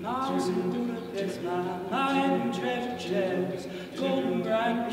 Now in Budapest, my mind treasure chest, golden grand